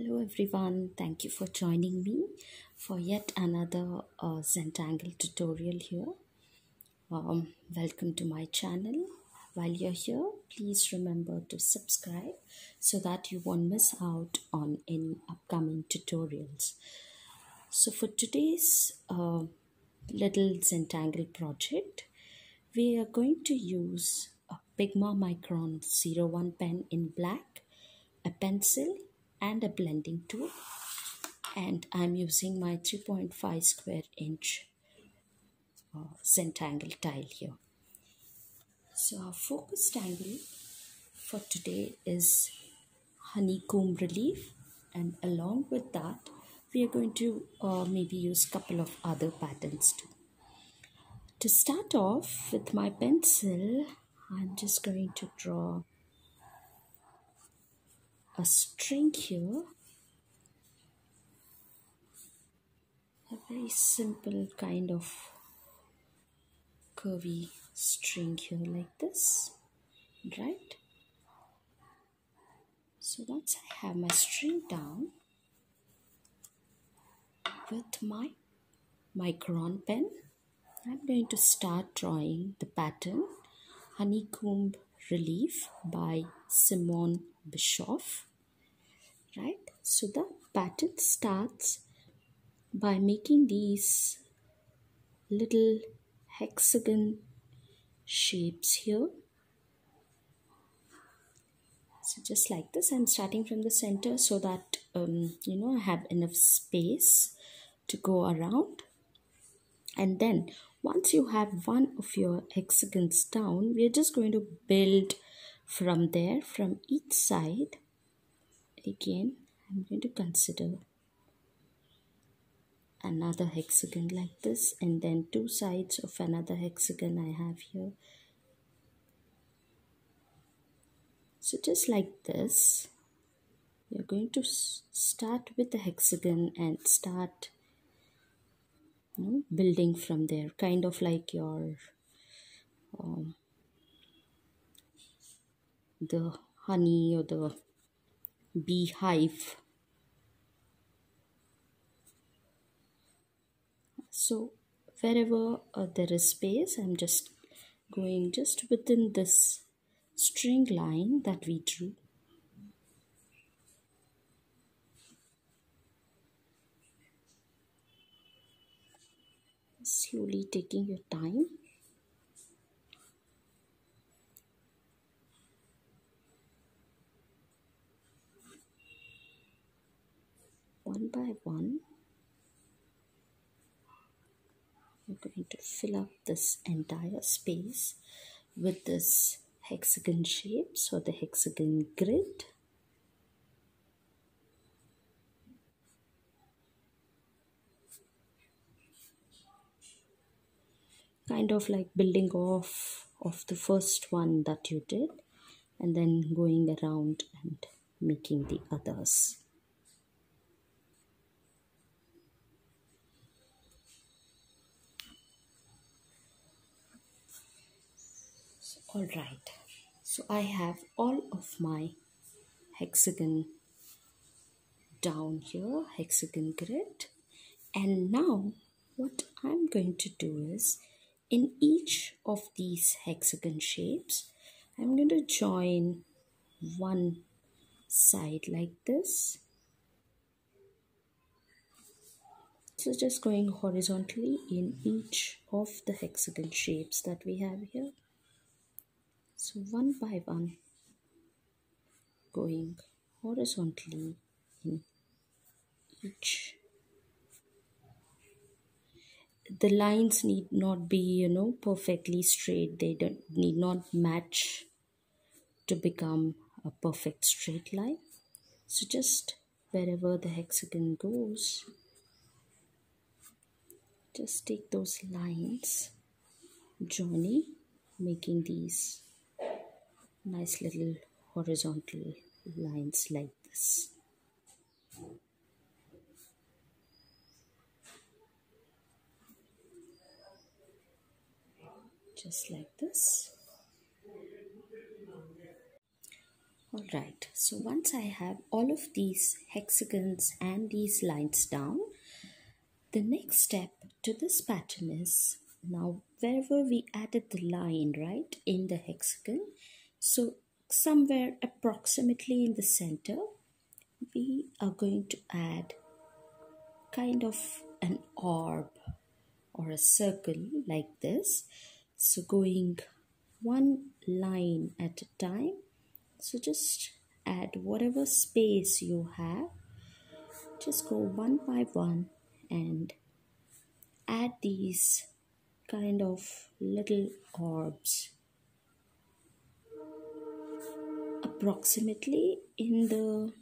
Hello everyone, thank you for joining me for yet another uh, Zentangle tutorial here. Um, welcome to my channel. While you're here, please remember to subscribe so that you won't miss out on any upcoming tutorials. So for today's uh, little Zentangle project, we are going to use a Pigma Micron 01 pen in black, a pencil and a blending tool and I'm using my 3.5 square inch uh, Zentangle tile here. So our focus tangle for today is honeycomb relief and along with that we are going to uh, maybe use a couple of other patterns too. To start off with my pencil I'm just going to draw a string here. A very simple kind of curvy string here like this right? So once I have my string down with my micron pen I'm going to start drawing the pattern honeycomb relief by Simone Bischoff right? So the pattern starts by making these little hexagon shapes here. So just like this i'm starting from the center so that um, you know i have enough space to go around. And then once you have one of your hexagons down we are just going to build from there from each side again I'm going to consider another hexagon like this and then two sides of another hexagon I have here. So just like this you're going to start with the hexagon and start you know, building from there kind of like your um, the honey or the beehive. So wherever uh, there is space, I'm just going just within this string line that we drew. Slowly taking your time. One by one. We're going to fill up this entire space with this hexagon shape. So the hexagon grid. Kind of like building off of the first one that you did and then going around and making the others all right. So I have all of my hexagon down here hexagon grid. And now what I'm going to do is in each of these hexagon shapes I'm going to join one side like this. So just going horizontally in each of the hexagon shapes that we have here so one by one going horizontally in each. The lines need not be you know perfectly straight. They don't need not match to become a perfect straight line. So just wherever the hexagon goes just take those lines joining making these nice little horizontal lines like this. Just like this. Alright, so once I have all of these hexagons and these lines down, the next step to this pattern is now wherever we added the line, right, in the hexagon, so somewhere approximately in the center, we are going to add kind of an orb or a circle like this. So going one line at a time so just add whatever space you have just go one by one and add these kind of little orbs approximately in the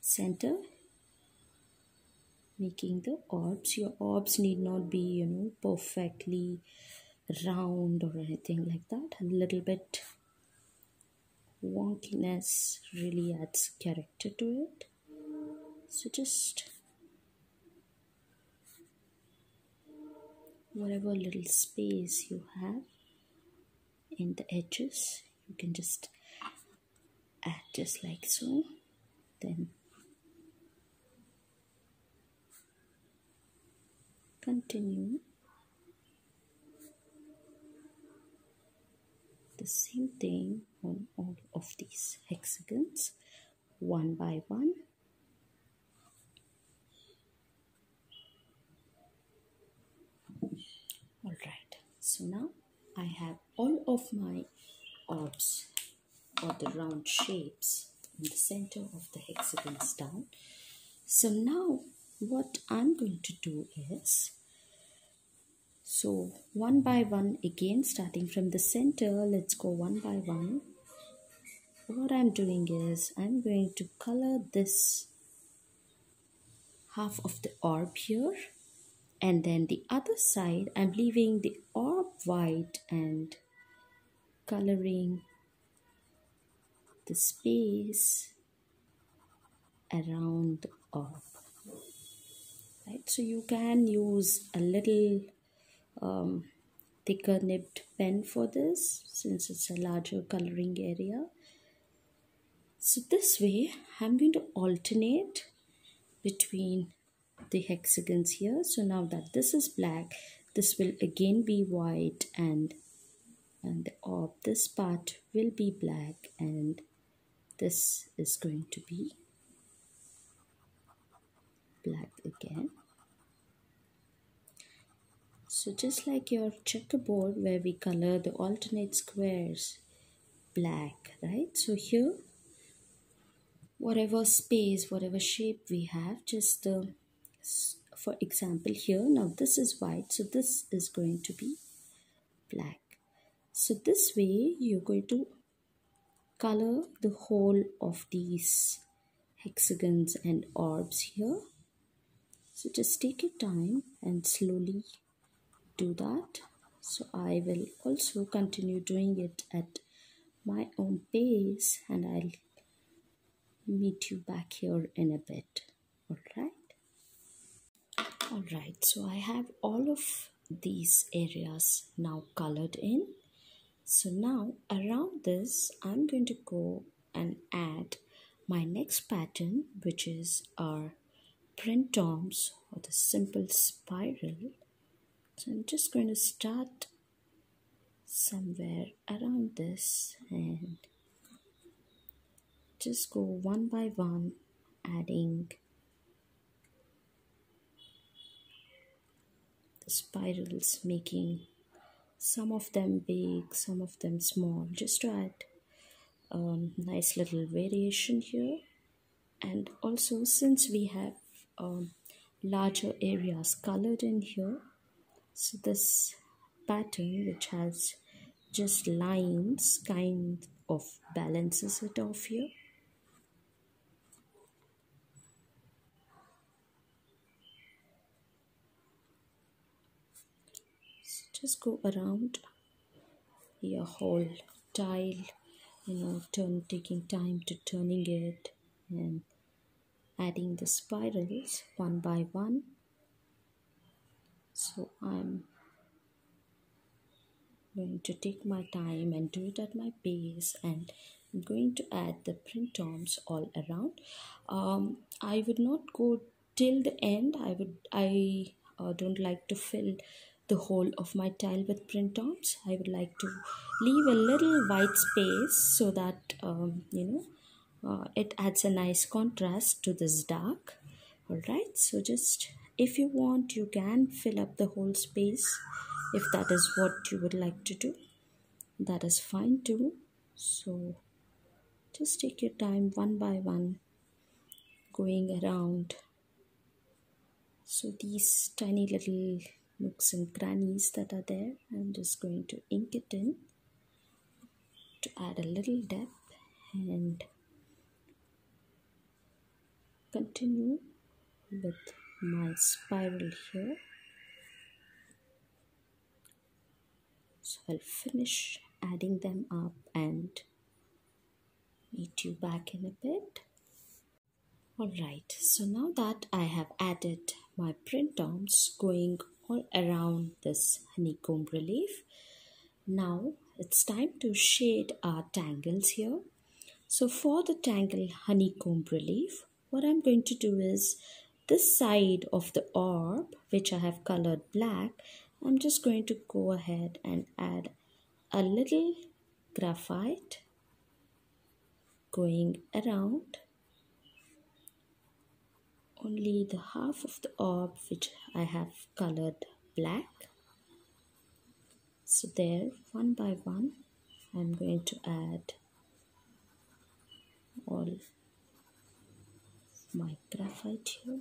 center making the orbs your orbs need not be you know perfectly round or anything like that a little bit wonkiness really adds character to it. So just whatever little space you have in the edges, you can just add just like so. Then continue the same thing on all of these hexagons one by one. Alright, so now I have all of my orbs or the round shapes in the center of the hexagons down. So now what I'm going to do is so one by one again starting from the center let's go one by one what I'm doing is I'm going to color this half of the orb here and then the other side I'm leaving the orb white and coloring the space around the orb right so you can use a little um, thicker nibbed pen for this since it's a larger coloring area. So this way I'm going to alternate between the hexagons here. So now that this is black, this will again be white and and the orb this part will be black and this is going to be black again so just like your checkerboard where we color the alternate squares black, right? So here, whatever space, whatever shape we have, just um, the, for example here, now this is white, so this is going to be black. So this way you're going to color the whole of these hexagons and orbs here. So just take your time and slowly do that. So I will also continue doing it at my own pace and I'll meet you back here in a bit. Alright? Alright so I have all of these areas now colored in so now around this I'm going to go and add my next pattern which is our Printemps or the simple spiral. So I'm just going to start somewhere around this and just go one by one adding the spirals making some of them big some of them small. Just to add um, nice little variation here. And also since we have um, larger areas colored in here so this pattern which has just lines kind of balances it off here so just go around your whole tile you know turn taking time to turning it and adding the spirals one by one so I'm going to take my time and do it at my pace and I'm going to add the Printemps all around. Um, I would not go till the end. I would I uh, don't like to fill the whole of my tile with Printemps. I would like to leave a little white space so that um, you know uh, it adds a nice contrast to this dark. Alright, so just if you want, you can fill up the whole space if that is what you would like to do. That is fine too. So just take your time one by one going around so these tiny little nooks and crannies that are there i'm just going to ink it in to add a little depth and continue with my spiral here so i'll finish adding them up and meet you back in a bit. Alright, so now that I have added my Printemps going around this honeycomb relief, now it's time to shade our tangles here. So for the tangle honeycomb relief, what I'm going to do is this side of the orb, which I have colored black, I'm just going to go ahead and add a little graphite going around only the half of the orb which I have colored black. So there one by one I'm going to add all my graphite here.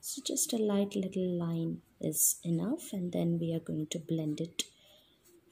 So just a light little line is enough and then we are going to blend it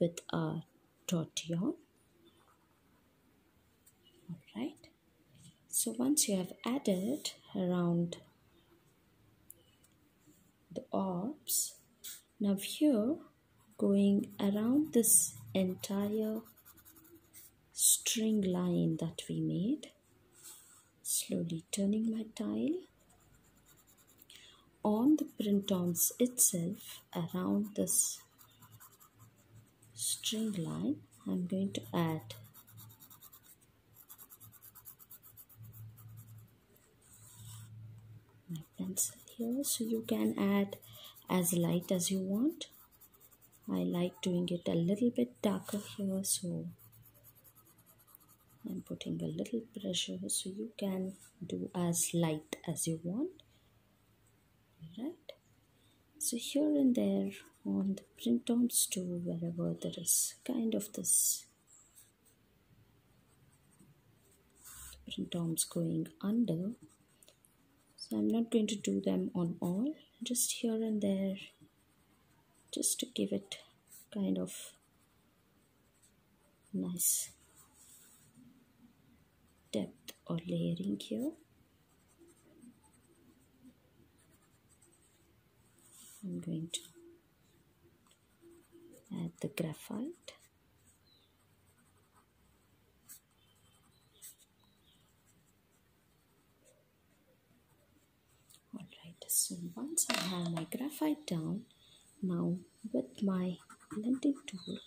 with our tortillon alright. So once you have added around the orbs now here going around this entire string line that we made slowly turning my tile on the Printemps itself around this string line I'm going to add. My pencil here. So you can add as light as you want. I like doing it a little bit darker here so I'm putting a little pressure. So you can do as light as you want. Right so here and there on the Printemps too wherever there is kind of this Printemps going under. So I'm not going to do them on all just here and there just to give it kind of nice depth or layering here. I'm going to add the graphite. Alright so once I have my graphite down now with my blending tool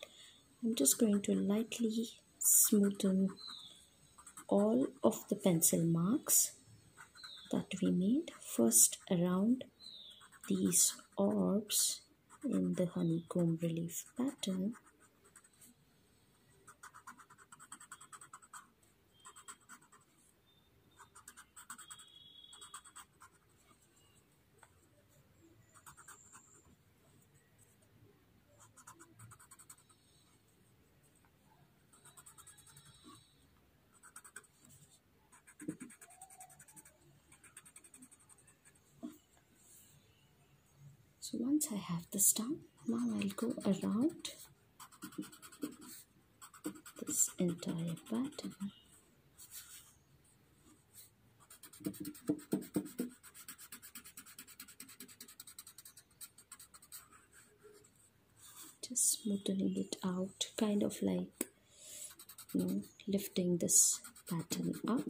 I'm just going to lightly smoothen all of the pencil marks that we made. First around these orbs in the honeycomb relief pattern so once I have this done now I'll go around this entire pattern. Just smoothing it out kind of like you know lifting this pattern up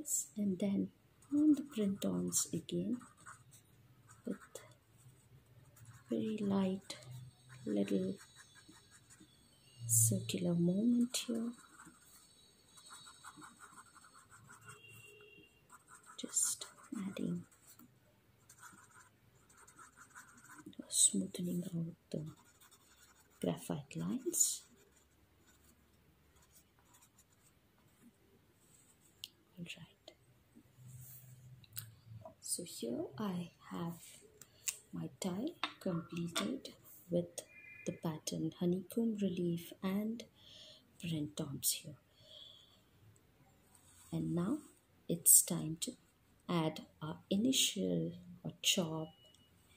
this and then on the Printemps again with very light little circular movement here. Just adding smoothing out the graphite lines all right so here I have my tie completed with the pattern honeycomb relief and Printemps here. And now it's time to add our initial or chop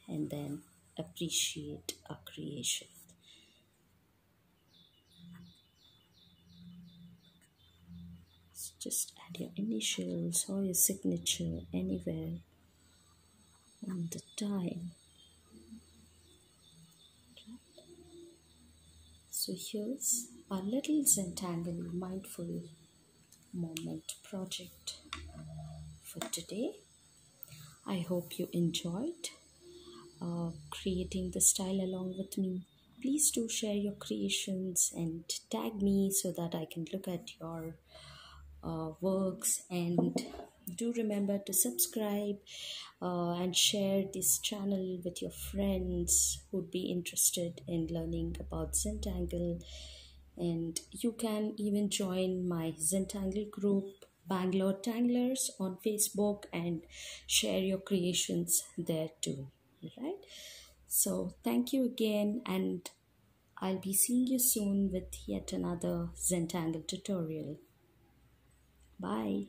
and then appreciate our creation. Just add your initials or your signature anywhere on the tie so here's our little Zentangle mindful moment project for today. I hope you enjoyed uh, creating the style along with me. Please do share your creations and tag me so that I can look at your uh, works and do remember to subscribe uh, and share this channel with your friends who'd be interested in learning about Zentangle. And you can even join my Zentangle group Bangalore Tanglers on Facebook and share your creations there too right? So thank you again and I'll be seeing you soon with yet another Zentangle tutorial. Bye